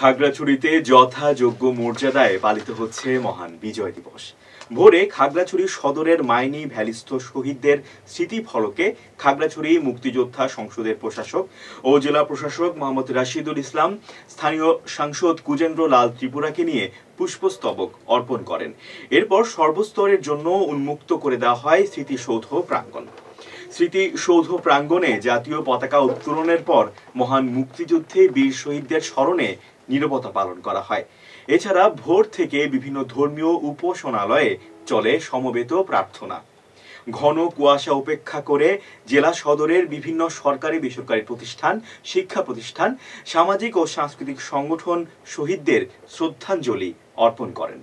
খাগড়াছড়িতে যথাযোগ্য মর্যাদায় পালিত হচ্ছে মহান বিজয় দিবস। ভোরে খাগড়াছড়ি সদরের মাইনি ভ্যালিস্থ শহীদদের স্মৃতি ফলকে খাগড়াছড়ি মুক্তিযোদ্ধা সংসদের প্রশাসক ও জেলা প্রশাসক মোহাম্মদ রাশিদুল ইসলাম, স্থানীয় সাংসদ কুজেন্দ্র লাল ত্রিপুরাকে নিয়ে পুষ্পস্তবক অর্পণ করেন। এরপর সর্বস্তরের জন্য উন্মুক্ত করে দেওয়া হয় স্মৃতিসৌধ প্রাঙ্গণ। স্মৃতিসৌধ প্রাঙ্গণে জাতীয় পতাকা উত্তোলনের পর মহান মুক্তিযুদ্ধে বীর শহীদদের স্মরণে নিরবতা পালন করা হয়। এছাড়া ভোর থেকে বিভিন্ন ধর্মীয় উপাসনালয়ে চলে সমবেত প্রার্থনা। ঘন কুয়াশা উপেক্ষা করে জেলা সদরের বিভিন্ন সরকারি বেসরকারি প্রতিষ্ঠান, শিক্ষা প্রতিষ্ঠান, সামাজিক ও সাংস্কৃতিক সংগঠন শহীদদের শ্রদ্ধাঞ্জলি অর্পণ করেন।